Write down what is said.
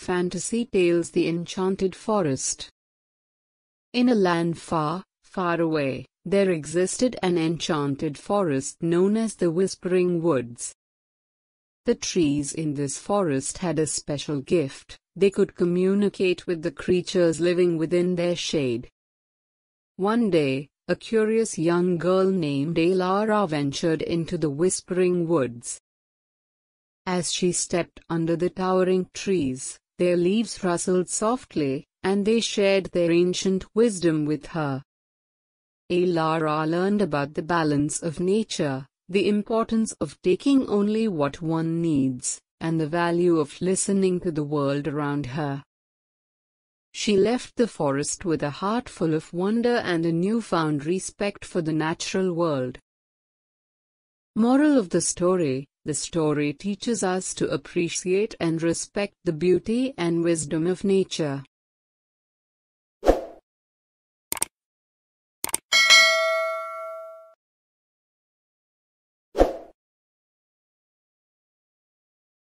Fantasy Tales The Enchanted Forest In a land far, far away, there existed an enchanted forest known as the Whispering Woods. The trees in this forest had a special gift, they could communicate with the creatures living within their shade. One day, a curious young girl named Elara ventured into the Whispering Woods. As she stepped under the towering trees, their leaves rustled softly, and they shared their ancient wisdom with her. Elara learned about the balance of nature, the importance of taking only what one needs, and the value of listening to the world around her. She left the forest with a heart full of wonder and a newfound respect for the natural world. Moral of the story The story teaches us to appreciate and respect the beauty and wisdom of nature.